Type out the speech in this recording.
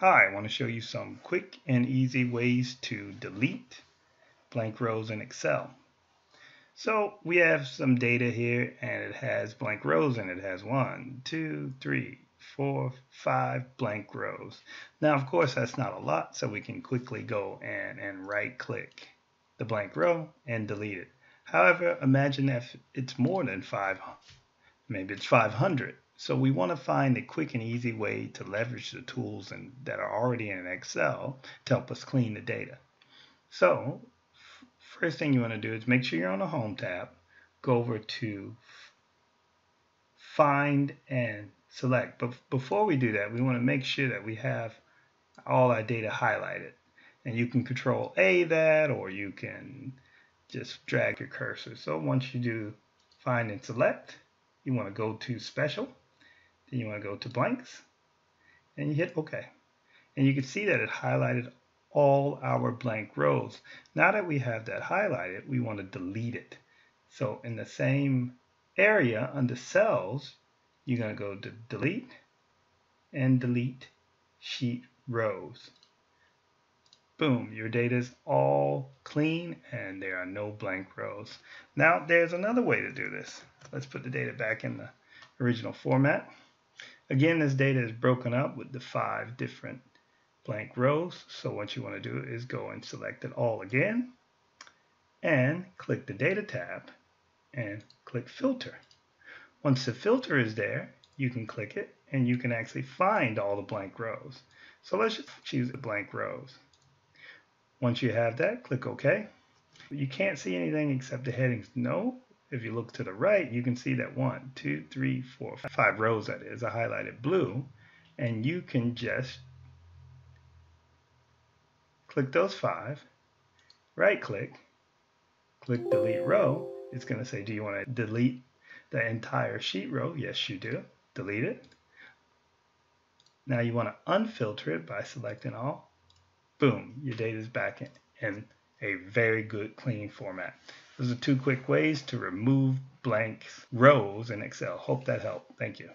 Hi, I want to show you some quick and easy ways to delete blank rows in Excel. So we have some data here and it has blank rows and it has one, two, three, four, five blank rows. Now of course that's not a lot so we can quickly go and, and right click the blank row and delete it. However, imagine if it's more than five, maybe it's 500 so we want to find a quick and easy way to leverage the tools and, that are already in Excel to help us clean the data. So first thing you want to do is make sure you're on the Home tab. Go over to Find and Select. But before we do that, we want to make sure that we have all our data highlighted. And you can Control A that, or you can just drag your cursor. So once you do Find and Select, you want to go to Special then you want to go to blanks and you hit OK. And you can see that it highlighted all our blank rows. Now that we have that highlighted, we want to delete it. So in the same area under cells, you're going to go to delete and delete sheet rows. Boom, your data is all clean and there are no blank rows. Now there's another way to do this. Let's put the data back in the original format. Again, this data is broken up with the five different blank rows. So what you want to do is go and select it all again and click the data tab and click filter. Once the filter is there, you can click it and you can actually find all the blank rows. So let's just choose the blank rows. Once you have that, click OK. You can't see anything except the headings. No, if you look to the right, you can see that one, two, three, four, five rows that is, are highlighted blue. And you can just click those five, right click, click delete row. It's going to say, do you want to delete the entire sheet row? Yes, you do. Delete it. Now you want to unfilter it by selecting all. Boom, your data is back in, in a very good clean format. Those are two quick ways to remove blank rows in Excel. Hope that helped. Thank you.